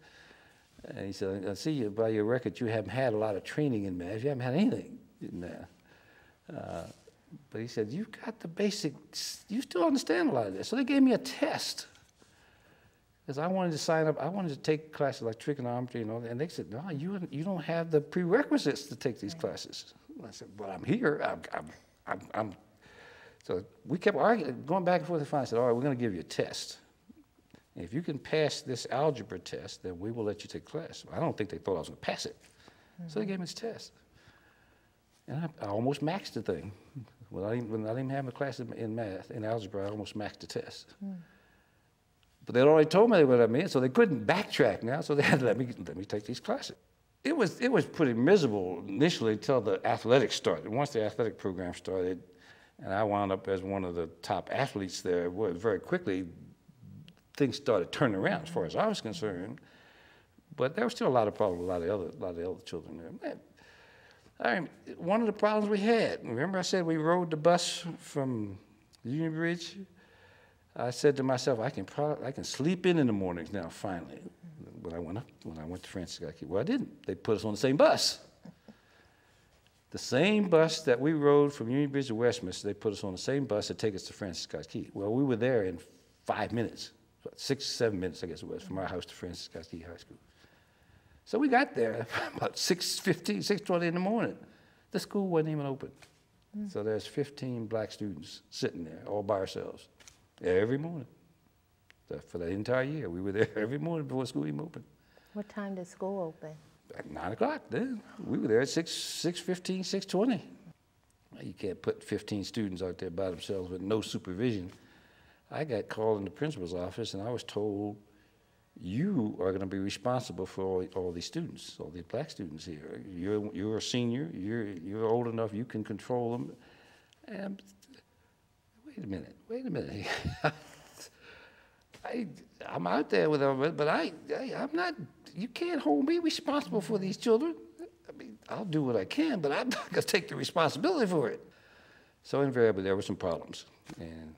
And he said, "I see you by your record, you haven't had a lot of training in math. You haven't had anything in math." Uh, but he said, "You've got the basics. You still understand a lot of this." So they gave me a test because I wanted to sign up. I wanted to take classes like trigonometry and all that. And they said, "No, you you don't have the prerequisites to take these classes." I said, "Well, I'm here. I'm, I'm, I'm, I'm so we kept arguing, going back and forth. And finally, I said, "All right, we're going to give you a test. And if you can pass this algebra test, then we will let you take class." I don't think they thought I was going to pass it, mm-hmm. so they gave me this test, and I, I almost maxed the thing. When I didn't, when I didn't have a class in, in, math in algebra, I almost maxed the test. Mm. But they'd already told me they would let me in, so they couldn't backtrack now. So they had to let me let me take these classes. It was it was pretty miserable initially until the athletics started. Once the athletic program started, and I wound up as one of the top athletes there. Very quickly, things started turning around as far as I was concerned. But there was still a lot of problems with a lot of other, lot of other children there. I mean, one of the problems we had, remember I said we rode the bus from Union Bridge? I said to myself, I can probably, I can sleep in in the mornings now, finally, when I went up, when I went to Francis Scott Key. Well, I didn't. They put us on the same bus. The same bus that we rode from Union Bridge to Westminster, they put us on the same bus to take us to Francis Scott Key. Well, we were there in five minutes, six, seven minutes, I guess it was, from our house to Francis Scott Key High School. So we got there about 6.15, 6.20 in the morning. The school wasn't even open. Mm. So there's 15 black students sitting there all by ourselves every morning. So for the entire year, we were there every morning before school even opened. What time did school open? At 9 o'clock then. We were there at 6, 6.15, 6.20. You can't put 15 students out there by themselves with no supervision. I got called in the principal's office and I was told you are going to be responsible for all, all these students, all these black students here. You're, you're a senior, you're, you're old enough, you can control them. And wait a minute, wait a minute. I, I'm out there with them, but I, I, I'm not, you can't hold me responsible for these children. I mean, I'll do what I can, but I'm not going to take the responsibility for it. So invariably, there were some problems. And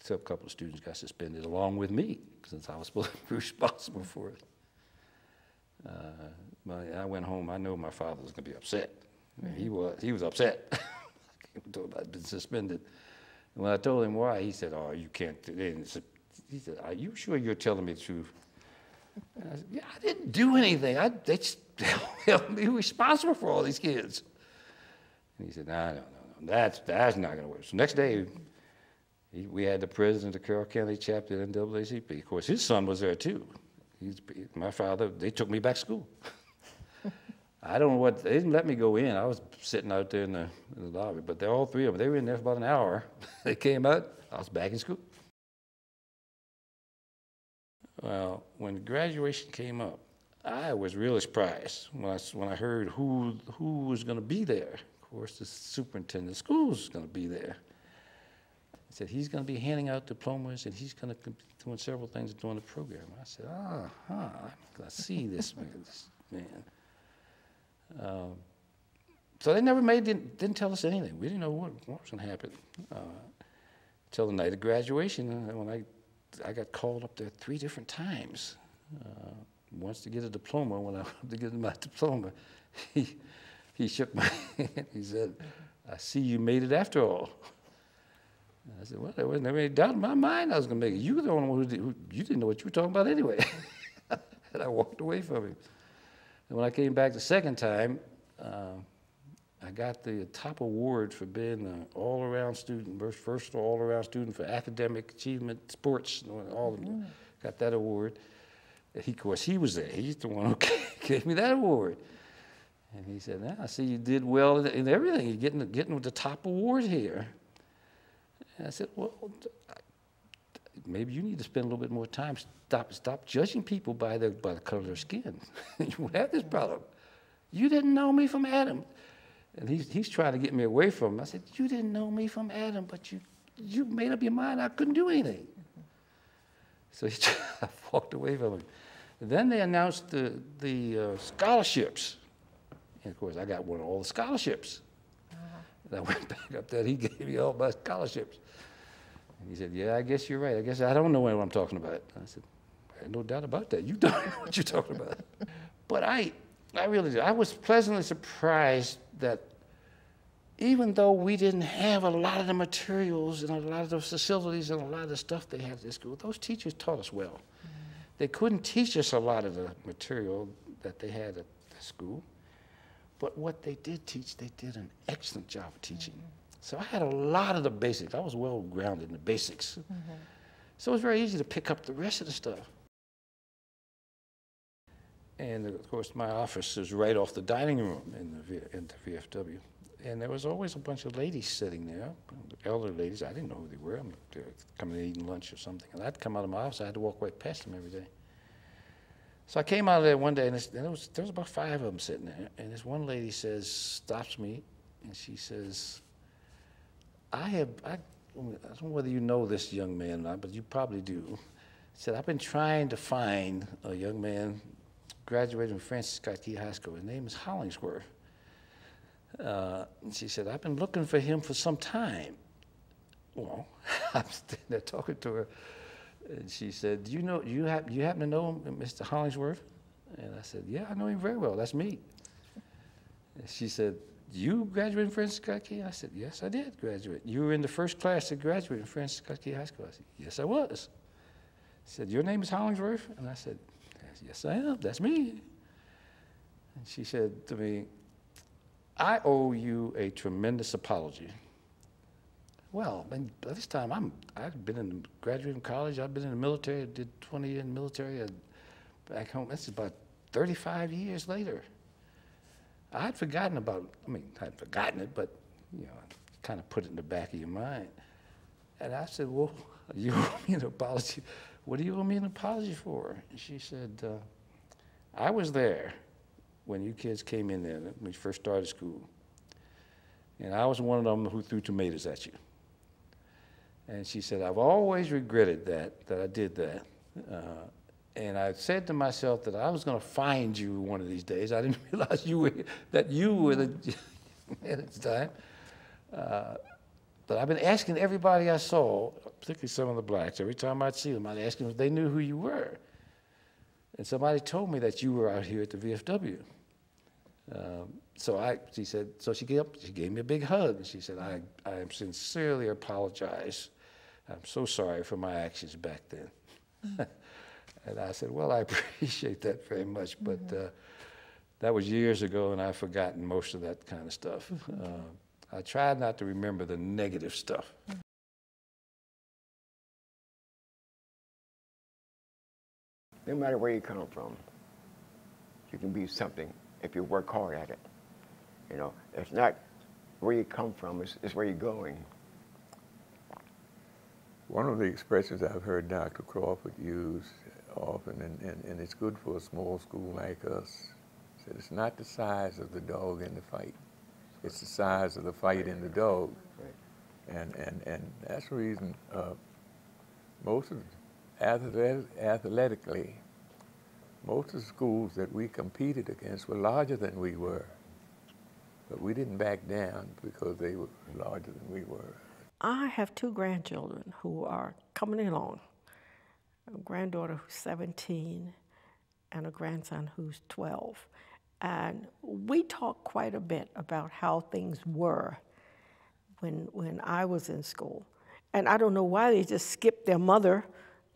so a couple of students got suspended along with me since I was responsible for it. Uh, I went home. I know my father was going to be upset. I mean, he was. He was upset. I'd been suspended. And when I told him why, he said, "Oh, you can't." He said, "Are you sure you're telling me the truth?" I said, "Yeah, I didn't do anything. I they just held me responsible for all these kids." And he said, "No, no, no, no. That's that's not going to work." So next day, he, we had the president of Carroll County chapter at NAACP. Of course, his son was there too. He's, my father, they took me back to school. I don't know what, they didn't let me go in. I was sitting out there in the, in the lobby, but they all three of them, they were in there for about an hour. they came out, I was back in school. Well, when graduation came up, I was really surprised when I, when I heard who, who was going to be there. Of course, the superintendent of schools was going to be there. He said, he's going to be handing out diplomas and he's going to be doing several things during the program. I said, ah, huh, to see this man. This man. Um, so they never made, didn't, didn't, tell us anything. We didn't know what, what was going to happen. Uh, until the night of graduation, uh, when I, I got called up there three different times. Uh, once to get a diploma, when I went to get my diploma, he, he shook my hand. He said, I see you made it after all. And I said, well, there wasn't any doubt in my mind I was going to make it. You were the only one who, did, who you didn't know what you were talking about anyway. and I walked away from him. And when I came back the second time, uh, I got the top award for being an all-around student, first all-around student for academic achievement, sports, all of them. Mm. Got that award. He, of course, he was there. He's the one who gave me that award. And he said, nah, I see you did well in everything. You're getting, getting the top award here. And I said, well, maybe you need to spend a little bit more time. Stop, stop judging people by the, by the color of their skin. you won't have this problem. You didn't know me from Adam. And he's, he's trying to get me away from him. I said, you didn't know me from Adam, but you, you made up your mind I couldn't do anything. So he I walked away from him. And then they announced the, the uh, scholarships. And of course, I got one of all the scholarships. And I went back up there. He gave me all my scholarships. And he said, Yeah, I guess you're right. I guess I don't know what I'm talking about. I said, I had no doubt about that. You don't know what you're talking about. but I, I really did. I was pleasantly surprised that even though we didn't have a lot of the materials and a lot of the facilities and a lot of the stuff they had at this school, those teachers taught us well. Mm. They couldn't teach us a lot of the material that they had at the school, but what they did teach, they did an excellent job of teaching. Mm. So I had a lot of the basics. I was well grounded in the basics. Mm -hmm. So it was very easy to pick up the rest of the stuff. And of course, my office was right off the dining room in the, v in the VFW. And there was always a bunch of ladies sitting there, elder ladies. I didn't know who they were. I mean, they were coming and eating lunch or something. And I'd come out of my office. I had to walk right past them every day. So I came out of there one day, and, and there, was, there was about five of them sitting there. And this one lady says, stops me, and she says, I have, I, I don't know whether you know this young man or not, but you probably do. He said, I've been trying to find a young man graduated from Francis Scott Key High School. His name is Hollingsworth. Uh, and she said, I've been looking for him for some time. Well, I'm standing there talking to her, and she said, "Do you know? You you happen to know Mr. Hollingsworth?" And I said, "Yeah, I know him very well. That's me." And she said, "You graduated from Francis Scott Key?" I said, "Yes, I did graduate. You were in the first class that graduated from Francis Scott Key High School." I said, "Yes, I was." She said, "Your name is Hollingsworth?" And I said, "Yes, I am. That's me." And she said to me, "I owe you a tremendous apology." Well, by this time, I'm, I've been in graduating college, I've been in the military, I did 20 years in the military, and back home, that's about 35 years later. I'd forgotten about, I mean, I'd forgotten it, but, you know, kind of put it in the back of your mind. And I said, well, you owe me an apology. What do you owe me an apology for? And she said, uh, I was there when you kids came in there, when you first started school. And I was one of them who threw tomatoes at you. And she said, I've always regretted that, that I did that. Uh, and I said to myself that I was going to find you one of these days. I didn't realize you were, that you were the at the time. Uh, but I've been asking everybody I saw, particularly some of the blacks, every time I'd see them, I'd ask them if they knew who you were. And somebody told me that you were out here at the VFW. Um, so I, she said, so she gave, she gave me a big hug. And she said, I, I am sincerely apologize. I'm so sorry for my actions back then. and I said, well, I appreciate that very much, but uh, that was years ago, and I've forgotten most of that kind of stuff. Uh, I tried not to remember the negative stuff. No matter where you come from, you can be something if you work hard at it. You know, it's not where you come from, it's, it's where you're going. One of the expressions I've heard Dr. Crawford use often, and, and, and it's good for a small school like us, said it's not the size of the dog in the fight, it's the size of the fight in the dog. And, and, and that's the reason uh, most of athletic, athletically, most of the schools that we competed against were larger than we were. But we didn't back down because they were larger than we were. I have two grandchildren who are coming along a granddaughter who's 17 and a grandson who's 12. And we talk quite a bit about how things were when, when I was in school. And I don't know why they just skip their mother,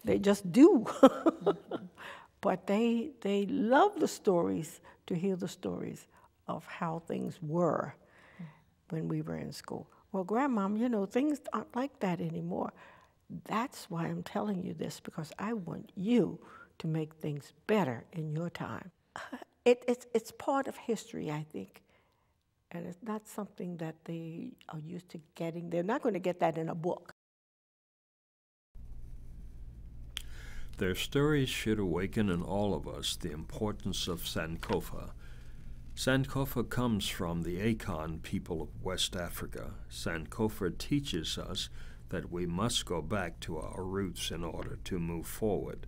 they just do. but they, they love the stories, to hear the stories of how things were when we were in school. Well, grandmom, you know, things aren't like that anymore. That's why I'm telling you this, because I want you to make things better in your time. Uh, it, it's, it's part of history, I think. And it's not something that they are used to getting. They're not going to get that in a book. Their stories should awaken in all of us the importance of Sankofa. Sankofa comes from the Akan people of West Africa. Sankofa teaches us that we must go back to our roots in order to move forward.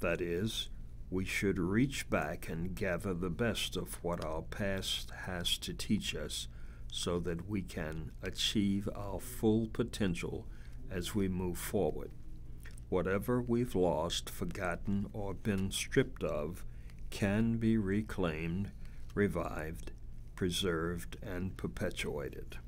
That is, we should reach back and gather the best of what our past has to teach us so that we can achieve our full potential as we move forward. Whatever we've lost, forgotten, or been stripped of can be reclaimed, revived, preserved, and perpetuated.